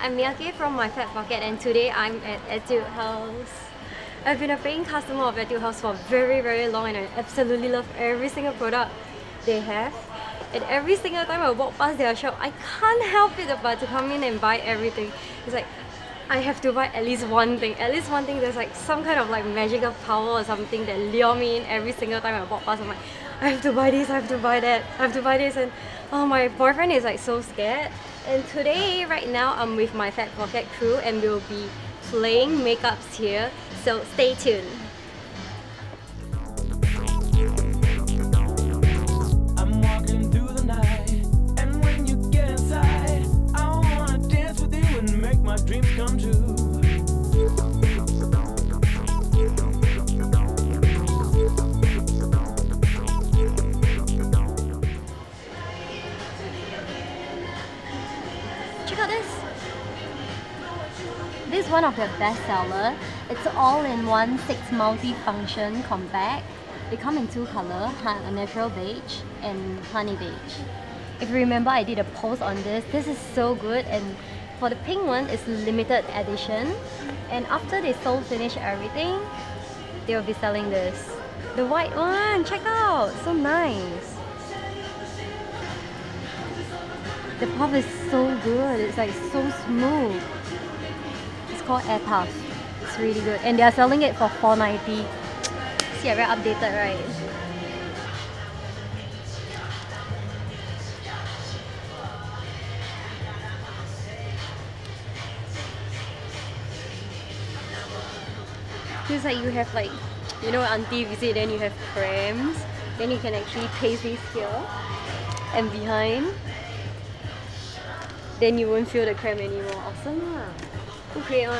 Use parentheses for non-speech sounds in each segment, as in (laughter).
I'm Miyake from My Fat Pocket and today I'm at Etude House. I've been a paying customer of Etude House for very very long and I absolutely love every single product they have. And every single time I walk past their shop, I can't help it but to come in and buy everything. It's like I have to buy at least one thing. At least one thing there's like some kind of like magical power or something that lure me in every single time I walk past. I'm like, I have to buy this, I have to buy that, I have to buy this and oh my boyfriend is like so scared. And today, right now, I'm with my Fat Pocket crew and we'll be playing makeups here. So stay tuned. This is one of their best seller. It's all-in-one six multi-function compact. They come in two color, a natural beige and honey beige. If you remember, I did a post on this. This is so good and for the pink one, it's limited edition. And after they sold finish everything, they will be selling this. The white one, check out, so nice. The puff is so good. It's like so smooth. Called Air Puff. It's really good. And they are selling it for 4.90. See, very updated, right? Feels like you have like, you know, auntie visit, then you have cramps. Then you can actually paste this here and behind then you won't feel the cramp anymore. Awesome lah. Who create one?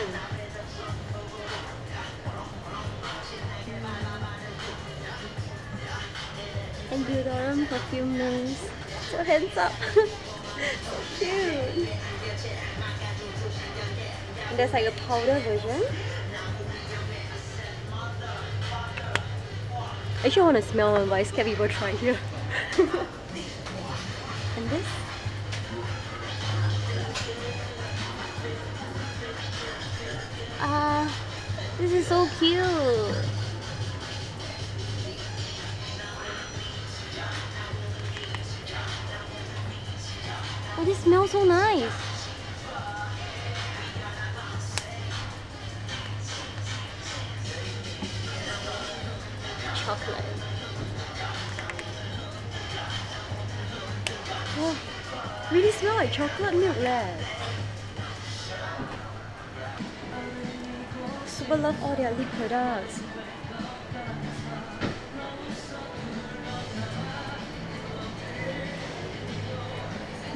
And deodorant perfume names. So hands up. (laughs) so cute. And there's like a powder version. I actually, want to smell one, but I scared people try here. (laughs) and this Ah, this is so cute. Oh, this smells so nice. Chocolate. Oh, really smell like chocolate milk leh. Super love all their lip products.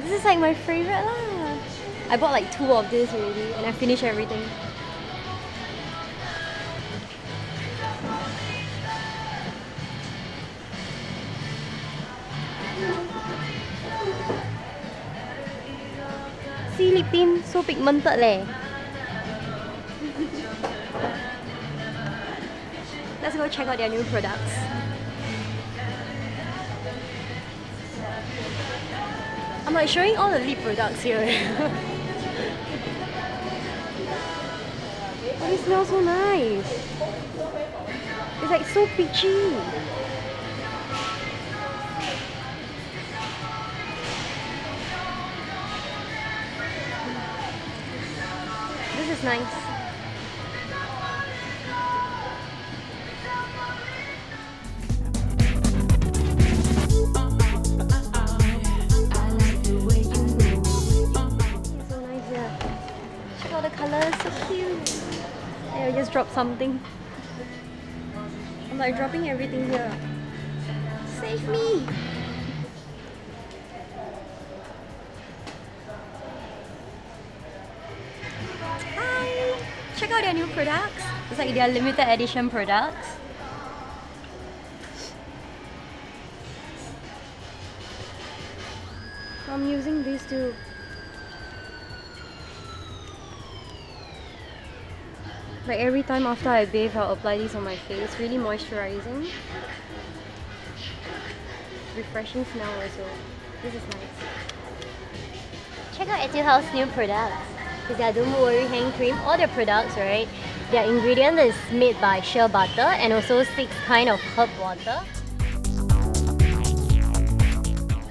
This is like my favorite lah. I bought like two of this already and I finished everything. See lip tint, so pigmented leh. Let's go check out their new products. I'm like showing all the lip products here. (laughs) oh, it smells so nice. It's like so peachy. This is nice. So cute. Hey, I just dropped something. I'm like dropping everything here. Save me! Hi! Check out their new products. It's like their limited edition products. I'm using these too. Like every time after I bathe, I'll apply these on my face. Really moisturizing. Refreshing smell also. This is nice. Check out Etude House new products. is their Don't Worry Hand Cream. All their products, right? Their ingredient is made by shea butter and also six kind of herb water.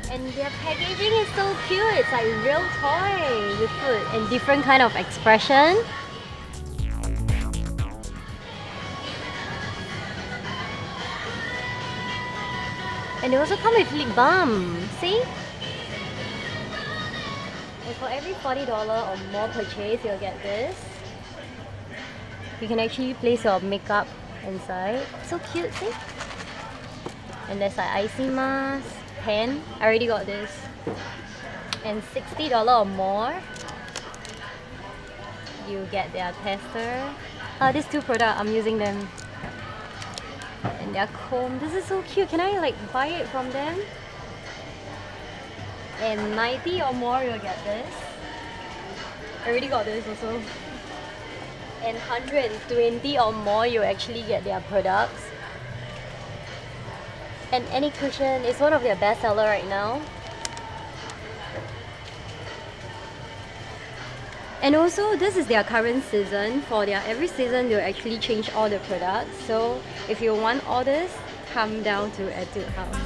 And their packaging is so cute. It's like real toy with food and different kind of expression. And they also come with lip balm. See? And for every $40 or more purchase, you'll get this. You can actually place your makeup inside. So cute, see? And there's like icy mask, pen. I already got this. And $60 or more, you get their tester. Uh, these two products, I'm using them. And their comb. This is so cute. Can I like buy it from them? And 90 or more, you'll get this. I already got this also. And 120 or more, you actually get their products. And any cushion is one of their best seller right now. And also, this is their current season. For their every season, they'll actually change all the products. So if you want all this, come down to Etude House.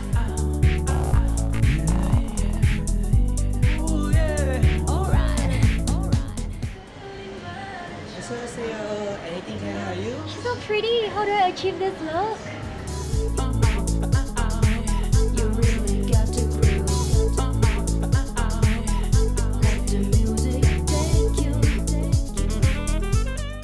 So pretty. How do I achieve this look?